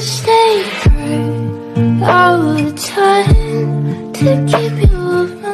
Stay. Free all the time To keep you off